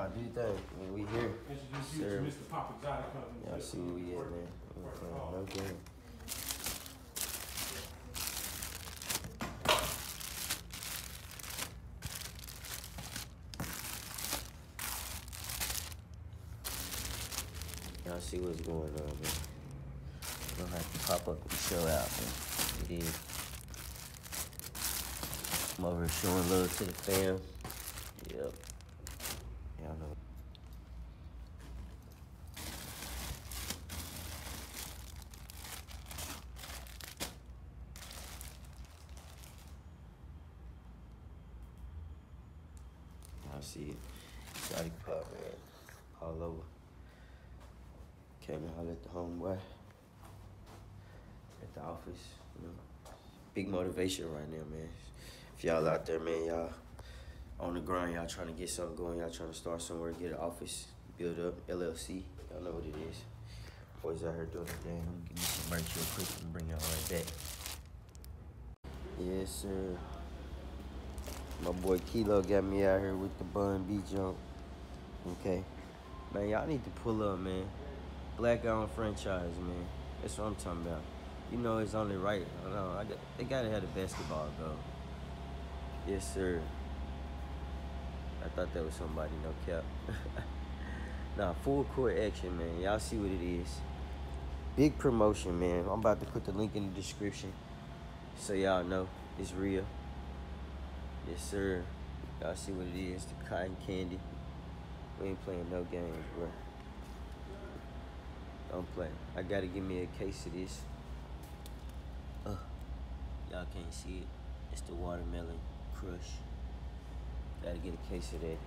Nah, do your thing. I mean, we here. Introduce you to Mr. Pop Exotic Company. Y'all see where we at, man. Okay, no game. Y'all see what's going on, man. Gonna have to pop up and show out, man. It is. I'm over showing love to the fam. Yep. Y'all know. I see it. Shotty pop, man. All over. Came and holler at the homeboy. At the office, you know. Big motivation right now, man. If y'all out there, man, y'all on the grind, y'all trying to get something going, y'all trying to start somewhere, get an office, build up, LLC. Y'all know what it is. Boys out here doing their thing. Let me give me some merch real quick and bring y'all right back. Yes, sir. My boy Kelo got me out here with the Bun B jump. Okay. Man, y'all need to pull up, man. Black owned franchise, man. That's what I'm talking about. You know it's only right. I know. I got, they gotta have the basketball though. Yes, sir. I thought that was somebody, no cap. nah, full court action, man. Y'all see what it is. Big promotion, man. I'm about to put the link in the description so y'all know it's real. Yes, sir. Y'all see what it is, the cotton candy. We ain't playing no games, bro. Don't play. I gotta give me a case of this. Uh, y'all can't see it. It's the watermelon crush. Gotta get a case of that.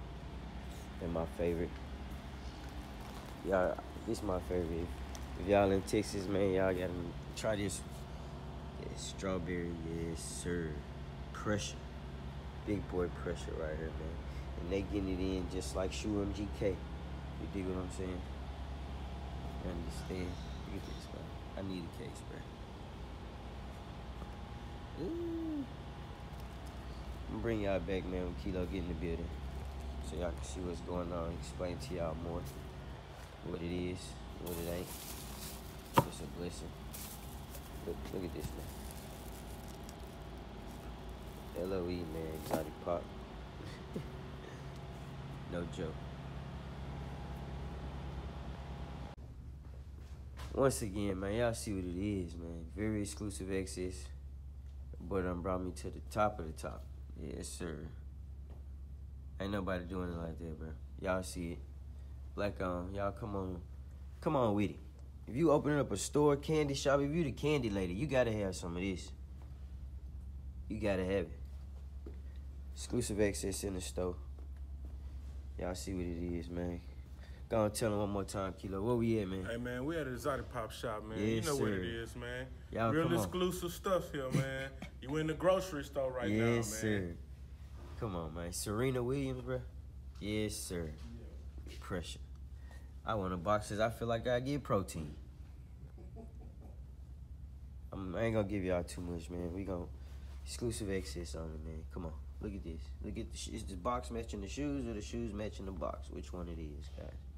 And my favorite. Y'all, this my favorite. If, y'all in Texas, man, y'all gotta try this. Yeah, strawberry, yes, sir. Pressure. Big boy pressure right here, man. And they getting it in just like Shoe MGK. You dig what I'm saying? You understand? Look at this, man. I need a case, bro. Ooh. I'm bring y'all back, man, when Kelo get in the building. So y'all can see what's going on. Explain to y'all more what it is, what it ain't. It's a blessing. Look, look at this, man. LOE, man, exotic pop. no joke. Once again, man, y'all see what it is, man. Very exclusive access. But um brought me to the top of the top. Yes, sir. Ain't nobody doing it like that, bro. Y'all see it. Black on, y'all come on. Come on with it. If you opening up a store, candy shop, if you the candy lady, you gotta have some of this. You gotta have it. Exclusive access in the store. Y'all see what it is, man. Go on, tell them one more time, Kelo. Where we at, man? Hey man, we at an exotic pop shop, man. Yes, you know what it is, man. Y'all Real come on. exclusive stuff here, man. you in the grocery store right now, man. yes, sir. Come on, man. Serena Williams, bro. Yes, sir. Pressure. I want a box 'cause I feel like I get protein. I'm, I ain't gonna give y'all too much, man. We gon' exclusive access on it, man. Come on, look at this. Look at the is the box matching the shoes or the shoes matching the box? Which one it is, guys?